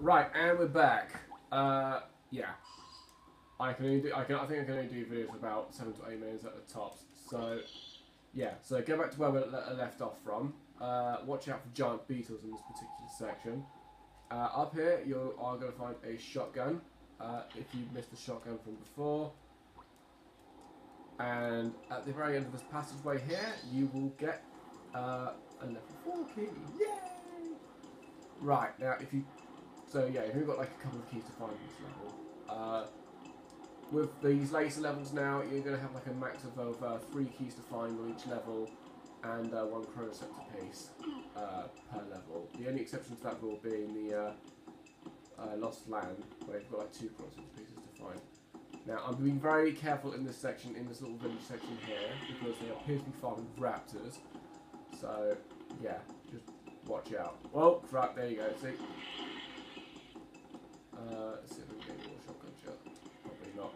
Right, and we're back. Uh, yeah. I can only do, I can, I think I can only do videos about seven to eight minutes at the tops. So, yeah. So go back to where we le- left off from. Uh, watch out for giant beetles in this particular section. Uh, up here, you are going to find a shotgun. Uh, if you missed the shotgun from before. And at the very end of this passageway here, you will get uh, a level 4 key. Yay! Right, now if you. So yeah, you've got like a couple of keys to find this level. Uh, with these later levels now, you're going to have like a max of over three keys to find on each level and uh, one Chronoscepter piece uh, per level. The only exception to that rule being the uh, uh, Lost Land, where you've got like two Chronoscepter pieces to find. Now, I'm being very careful in this section, in this little village section here, because they appear to be farming raptors. So, yeah, just watch out. Well, crap, there you go, see? Uh, let's see if we can get more shotgun shot. Probably not.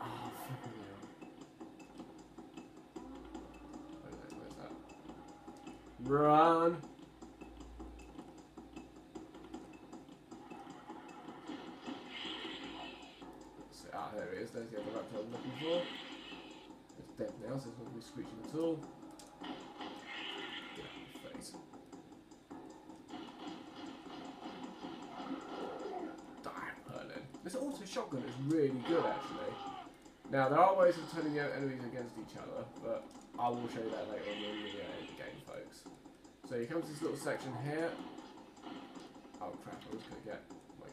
Oh, flipping hell. Where's that? Where's that? Run! Ah, there it is. There's the other raptor I'm looking for. It's dead now, so it's not going to be screeching at all. Get out of the face. Die, Merlin. This auto shotgun is really good, actually. Now, there are ways of turning your enemies against each other, but I will show you that later on in the, uh, the game, folks. So you come to this little section here. Oh crap, I was going to get my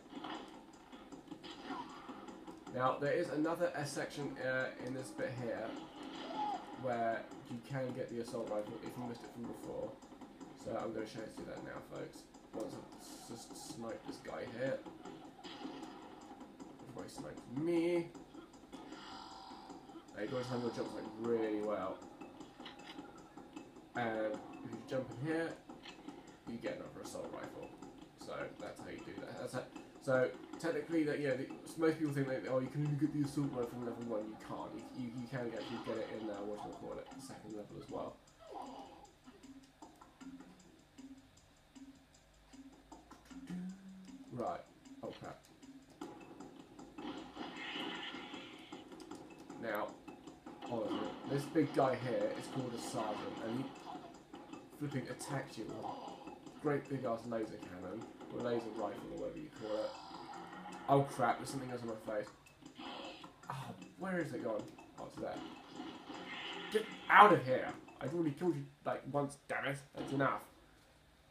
now there is another S section uh, in this bit here where you can get the assault rifle if you missed it from before. So I'm going to show you that now, folks. Once I've just sniped this guy here. He sniped me. Now you guys have your jumps like really well. And if you jump in here, you get another assault rifle. So that's how you do that. That's how, so technically, that yeah, the, most people think that oh, you can only get the assault rifle from level one. You can't. You, you, you can actually get it in uh, what do call it, second level as well. Right. Oh crap. Now, this big guy here is called a sergeant, and he flipping attacks you with a great big ass laser cannon, or laser rifle, or whatever you call it. Oh crap, there's something else on my face. Oh, where is it gone? Oh, it's there. Get out of here! I've already killed you like once, damn it. That's enough.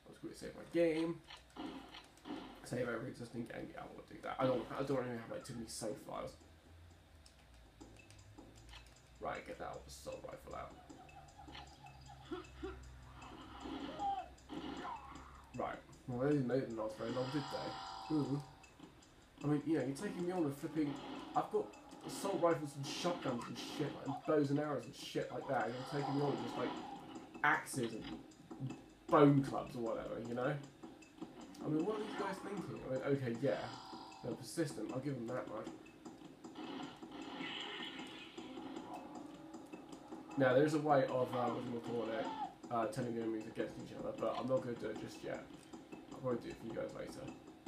I was going to save my game. Save every existing game. Yeah, I want to do that. I don't. I don't even have like too many save files. Right, get that assault rifle out. Right. Well, they didn't, didn't last very long, did they? Ooh. I mean, you know, you're taking me on with flipping. I've got assault rifles and shotguns and shit, like, and bows and arrows and shit like that, and you're taking me on just like axes and bone clubs or whatever, you know? I mean, what are these guys thinking? I mean, okay, yeah, they're persistent, I'll give them that much. Now, there's a way of, uh, what do you call it, uh, turning the enemies against each other, but I'm not going to do it just yet. I'll probably do it for you guys later.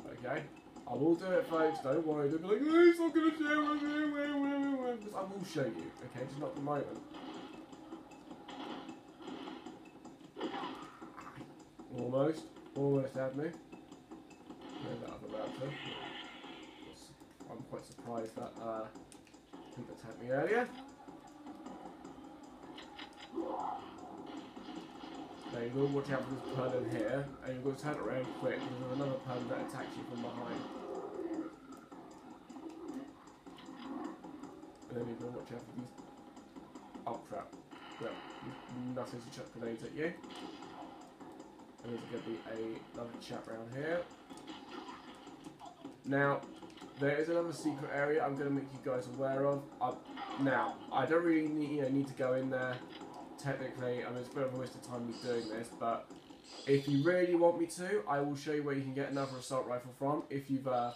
Okay? I will do it, folks. Don't worry. Don't be like, oh, he's not going to share with me. Because I will show you. Okay? Just not the moment. Almost. Almost had me. There's that other raptor. I'm quite surprised that uh, didn't attack me earlier. Now you will watch out for this purlin here, and you've got to turn around quick because there's another purlin that attacks you from behind. And then you've got to watch out for these. Oh crap. Well, nothing to chuck grenades at you. And there's going to be a, another chap around here. Now, there is another secret area I'm going to make you guys aware of. Uh, now, I don't really need, you know, need to go in there technically, I mean, it's a bit of a waste of time me doing this, but if you really want me to, I will show you where you can get another assault rifle from. If you've, uh,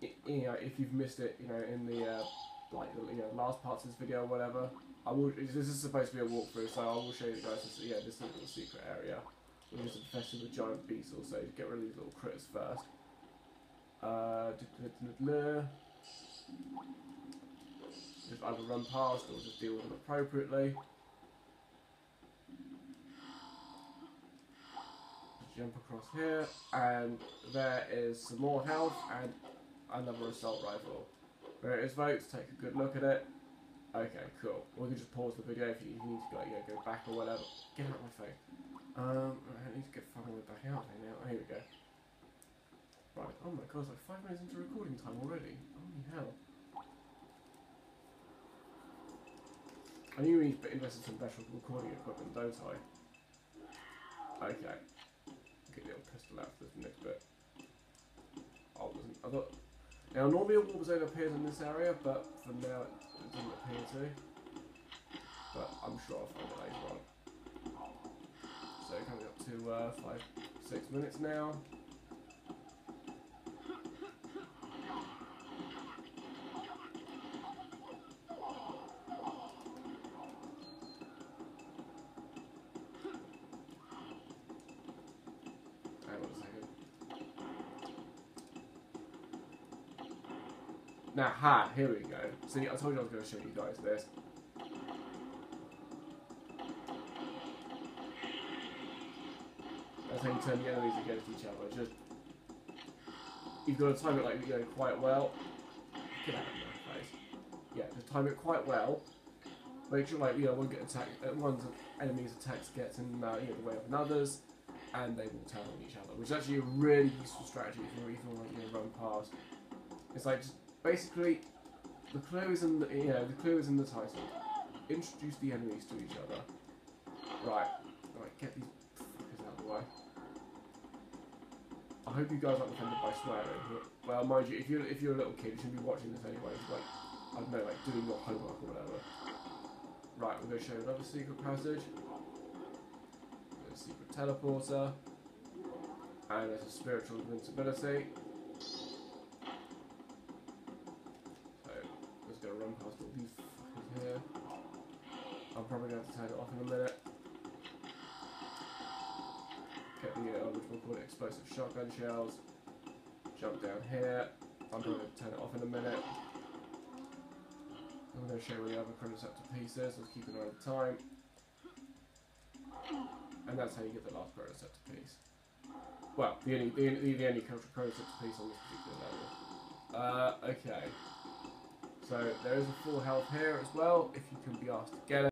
you know, if you've missed it, you know, in the uh, like, you know, last parts of this video or whatever. I will. This is supposed to be a walkthrough, so I will show you guys. This, yeah, this is the secret area. which is infested with giant beetles. So get rid of these little critters first. Uh, just either run past or just deal with them appropriately. Jump across here, and there is some more health and another assault rifle. There it is, folks. Take a good look at it. Okay, cool. We can just pause the video if you need to go, yeah, go back or whatever. Get out of my face. Um, I need to get fucking way back out now. Here we go. Right. Oh my god, it's like five minutes into recording time already. Holy hell. I knew we need to invest in some better recording equipment, don't I? Okay. Get the old pistol out for this next bit. Oh, wasn't. I thought. Now, normally a warp zone appears in this area, but for now it, it doesn't appear to. But I'm sure I'll find it later on. So, coming up to uh, five, six minutes now. Hang on a second. Now, ha, here we go. See, I told you I was going to show you guys this. That's how you turn the enemies against each other. Just you've got to time it like you know quite well. Get out of my face. Yeah, just time it quite well. Make sure like you know one get attacked, one's enemy's attacks gets in uh, you know, the way of another's, and they will turn on each other, which is actually a really useful strategy if you're even to you know, run past. It's like just basically the clue is in the you know the clue is in the title. Introduce the enemies to each other. Right, right, get these fuckers out of the way. I hope you guys aren't offended by swearing. Well, mind you, if you're if you're a little kid, you shouldn't be watching this anyway. Like I don't know, like doing your homework or whatever. Right, we're going to show another secret passage. There's a secret teleporter. And there's a spiritual invincibility. So, I'm just going to run past all these fuckers here. I'm probably going to to turn it off in a minute. Get the, uh, which we'll call it explosive shotgun shells. Jump down here. I'm going to turn it off in a minute. I'm going to show you the other Chronoscepter piece is. Let's keep an eye on the time. And that's how you get the last Chronoscepter piece. Well, the only, the, only- the only Chronoscepter piece on this particular level. Uh, okay. So there is a full health here as well, if you can be asked to get it.